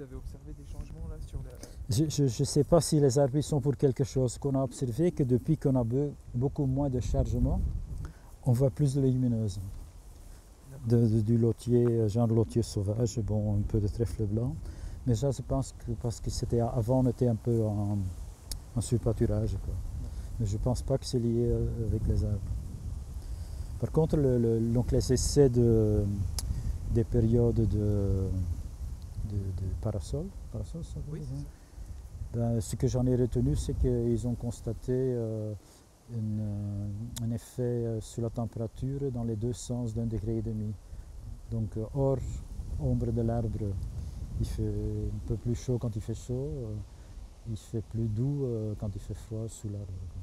vous avez observé des changements là sur la... Je ne sais pas si les arbres sont pour quelque chose. qu'on a observé que depuis qu'on a beaucoup moins de chargement, on voit plus de légumineuses. Du lotier, euh, genre lotier sauvage, bon, un peu de trèfle blanc. Mais ça, je pense que parce que c'était avant, on était un peu en, surpâturage. Mais je ne pense pas que c'est lié euh, avec les arbres. Par contre, le, donc les essais de, des périodes de, de, parasol, parasol ça oui, ben, ce que j'en ai retenu, c'est qu'ils ont constaté euh, euh, un effet sur la température dans les deux sens d'un degré et demi. Donc hors ombre de l'arbre, il fait un peu plus chaud quand il fait chaud, il fait plus doux quand il fait froid sous l'arbre.